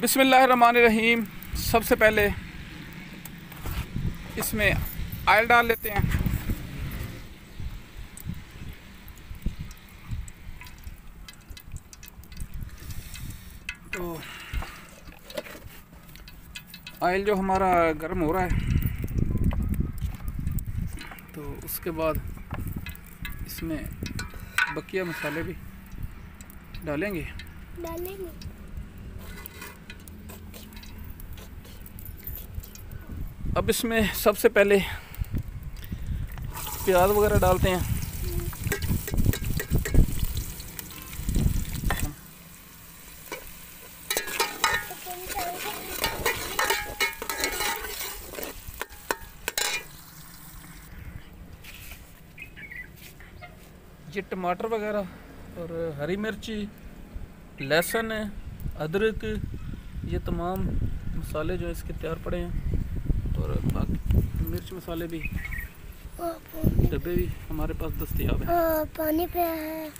बिसमीम सबसे पहले इसमें आयल डाल लेते हैं। तो आयल जो हमारा गर्म हो रहा है तो उसके बाद इसमें बकिया मसाले भी डालेंगे। डालेंगे। अब इसमें सबसे पहले प्याज वगैरह डालते हैं। ये टमाटर वगैरह और हरी मिर्ची, लहसुन, अदरक, ये तमाम मसाले जो इसके तैयार पड़े हैं। और बाकी मिर्च मसाले भी डब्बे भी हमारे पास दस्तियाब हैं। हाँ, पानी पे है।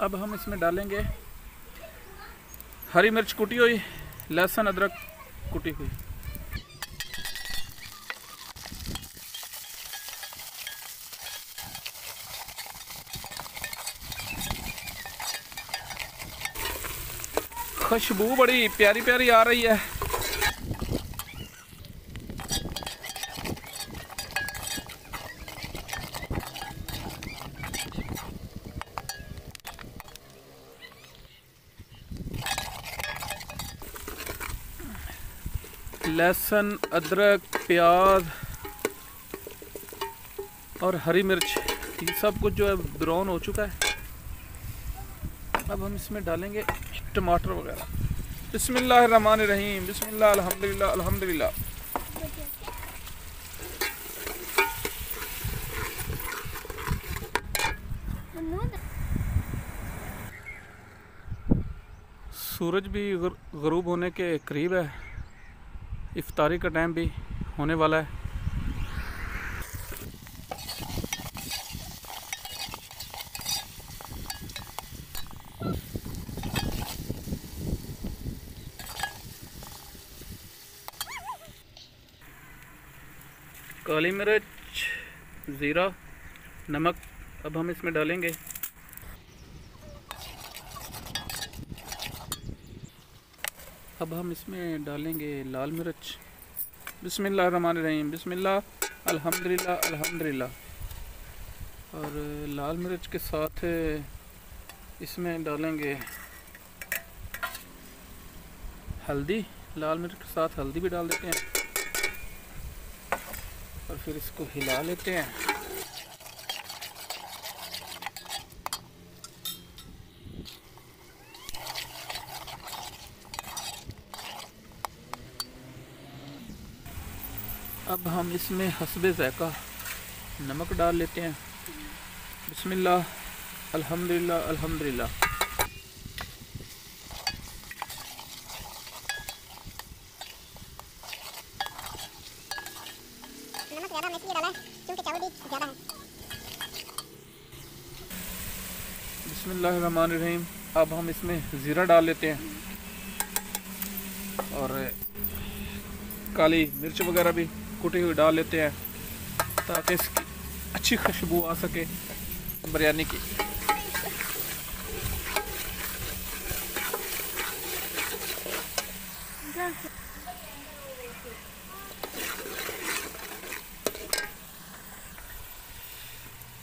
अब हम इसमें डालेंगे हरी मिर्च कुटी हुई, लहसुन अदरक कुटी हुई। खुशबू बड़ी प्यारी प्यारी आ रही है। लहसुन, अदरक, प्याज और हरी मिर्च, ये सब कुछ जो है ब्राउन हो चुका है। अब हम इसमें डालेंगे टमाटर वगैरह। रहमान रहीम बिस्मिल्लाह, अल्हम्दुलिल्लाह अल्हम्दुलिल्लाह। सूरज भी गरूब होने के करीब है। इफ्तारी का टाइम भी होने वाला है। काली मिर्च, ज़ीरा, नमक, अब हम इसमें डालेंगे। अब हम इसमें डालेंगे लाल मिर्च। बिस्मिल्लाह रहमान रहीम, बिस्मिल्लाह, अल्हम्दुलिल्लाह अल्हम्दुलिल्लाह। और लाल मिर्च के साथ इसमें डालेंगे हल्दी। लाल मिर्च के साथ हल्दी भी डाल देते हैं। और फिर इसको हिला लेते हैं। अब हम इसमें हसब ज़ायका नमक डाल लेते हैं। बिस्मिल्लाह अल्हम्दुलिल्लाह अल्हम्दुलिल्लाह। रहीम अब हम इसमें ज़ीरा डाल लेते हैं। और काली मिर्च वगैरह भी। कुटी हुई डाल लेते हैं, ताकि इसकी अच्छी खुशबू आ सके बिरयानी की।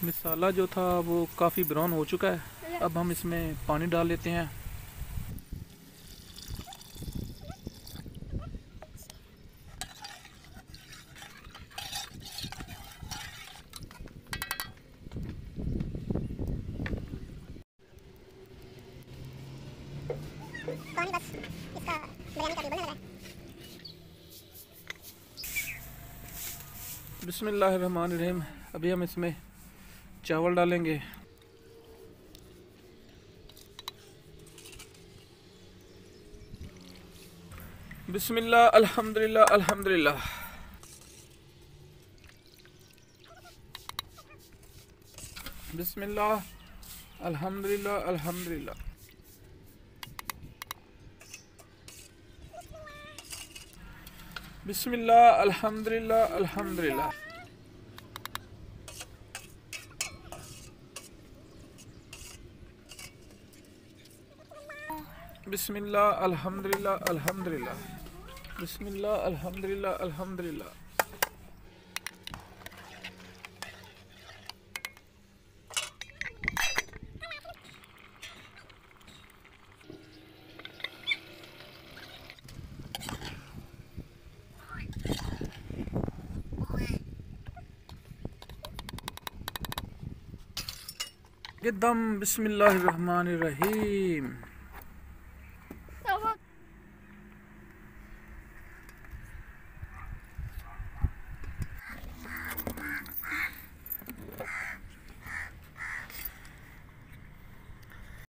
मिसाला जो था, वो काफ़ी ब्राउन हो चुका है। अब हम इसमें पानी डाल लेते हैं पानी बस इसका बिरयानी का टेबल लगा है बिस्मिल्लाहिर्रहमानिर्रहीम। अभी हम इसमें चावल डालेंगे। बिस्मिल्लाह अल्हम्दुलिल्लाह अल्हम्दुलिल्लाह। बिस्मिल्लाह अल्हम्दुलिल्लाह अल्हम्दुलिल्लाह। बिस्मिल्लाह अल्हम्दुलिल्लाह अल्हम्दुलिल्लाह बिस्मिल्लाह अल्हम्दुलिल्लाह अल्हम्दुलिल्लाह बिस्मिल्लाह अल्हम्दुलिल्लाह अल्हम्दुलिल्लाह एकदम बिस्मिल्लाहिर्रहमानिर्रहीम